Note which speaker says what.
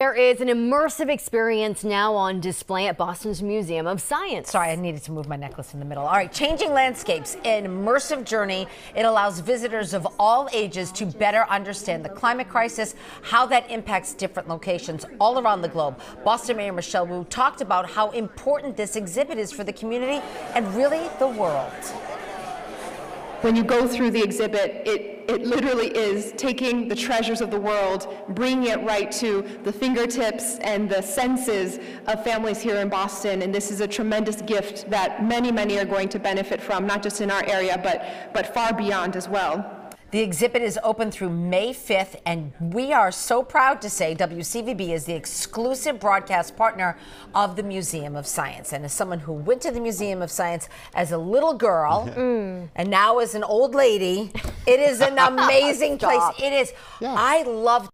Speaker 1: There is an immersive experience now on display at Boston's Museum of Science.
Speaker 2: Sorry, I needed to move my necklace in the middle. All right, changing landscapes, an immersive journey. It allows visitors of all ages to better understand the climate crisis, how that impacts different locations all around the globe. Boston Mayor Michelle Wu talked about how important this exhibit is for the community and really the world.
Speaker 3: When you go through the exhibit, it, it literally is taking the treasures of the world, bringing it right to the fingertips and the senses of families here in Boston. And this is a tremendous gift that many, many are going to benefit from, not just in our area, but, but far beyond as well.
Speaker 2: The exhibit is open through May 5th, and we are so proud to say WCVB is the exclusive broadcast partner of the Museum of Science. And as someone who went to the Museum of Science as a little girl mm. and now as an old lady, it is an amazing place. It is. I love